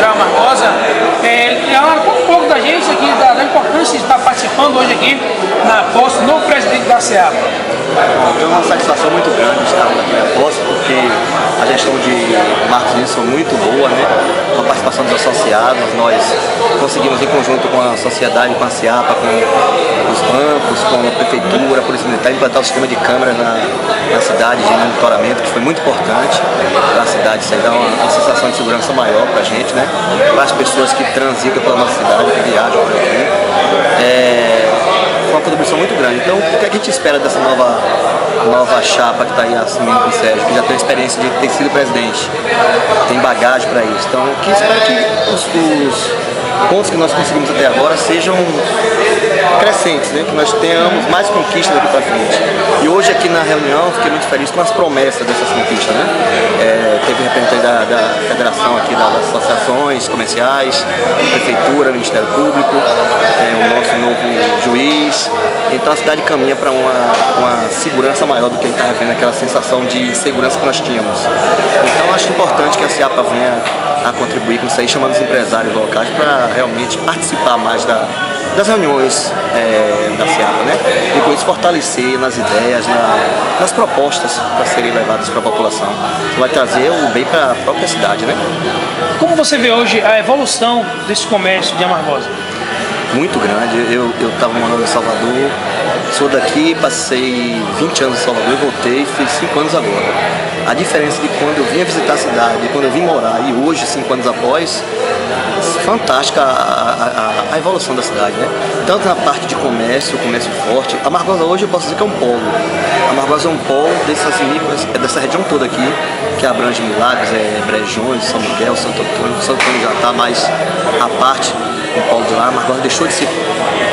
Federal Margosa. É, ela conta um pouco da gente aqui, da, da, importância de estar participando hoje aqui na posse no presidente da SEAP. É uma satisfação muito grande estar aqui na posse, porque a gestão de Marcos Wilson é muito boa, né? Com a participação dos associados, nós conseguimos em conjunto com a sociedade, com a SEAPA, com os bancos, com a prefeitura, a Polícia Militar, implantar o sistema de câmeras na, na cidade de monitoramento, que foi muito importante para a cidade, isso aí dá uma, uma sensação de segurança maior para a gente, né? Para as pessoas que transitam pela nossa cidade, que viajam por aqui. É, uma contribuição muito grande. Então, o que a gente espera dessa nova, nova chapa que está aí assumindo com o Sérgio, que já tem experiência de ter sido presidente, tem bagagem para isso. Então, o que espera que os, os pontos que nós conseguimos até agora sejam crescentes, né? que nós tenhamos mais conquistas daqui para frente. E hoje aqui na reunião fiquei muito feliz com as promessas dessas conquistas. Né? É, teve representante da, da federação aqui, das associações comerciais, prefeitura, Ministério Público, é, o nosso novo juiz. Então a cidade caminha para uma, uma segurança maior do que a gente estava vendo, aquela sensação de segurança que nós tínhamos. Então acho importante que a CIAPA venha a contribuir com isso aí, chamando os empresários locais para realmente participar mais da, das reuniões é, da CIAPA, né? E com isso fortalecer nas ideias, na, nas propostas para serem levadas para a população. Isso vai trazer o bem para a própria cidade, né? Como você vê hoje a evolução desse comércio de Amargosa? Muito grande. Eu estava morando em Salvador, sou daqui, passei 20 anos em Salvador e voltei, fiz 5 anos agora. A diferença de quando eu vinha visitar a cidade, de quando eu vim morar e hoje, 5 anos após, fantástica a, a, a, evolução da cidade, né? Tanto na parte de comércio, comércio forte. A Margosa hoje eu posso dizer que é um polo. A Margosa é um polo dessas é dessa região toda aqui, que abrange Milagres, é Brejões, São Miguel, Santo Antônio. Santo Antônio já está mais a parte um polo de lá, a Margosa deixou de ser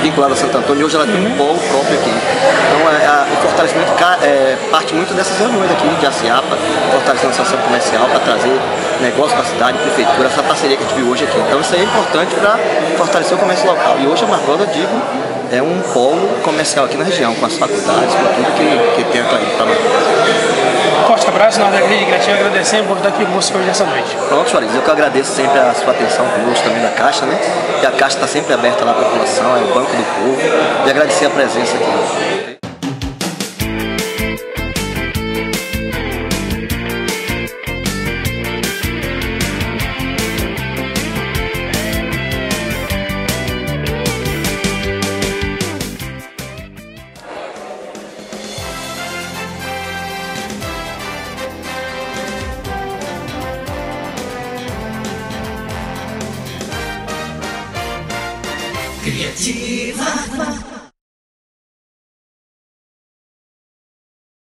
vinculada a Santo Antônio e hoje ela tem um polo próprio aqui. Então é, a, o fortalecimento é, parte muito dessas reuniões aqui de Aciapa, fortalecendo a associação comercial para trazer negócio para a cidade, prefeitura, essa parceria que a gente viu hoje aqui. Então isso aí é importante para fortalecer o comércio local. E hoje a Margosa, digo, é um polo comercial aqui na região, com as faculdades, com tudo que, que tenta ir para Margosa. Forte abraço, nós da Igreja Gratidão agradecemos por estar aqui com você hoje nessa noite. Pronto, Soares, eu que agradeço sempre a sua atenção conosco também da Caixa, né? E a Caixa está sempre aberta lá para a população, é o Banco do Povo, e agradecer a presença aqui. creativa.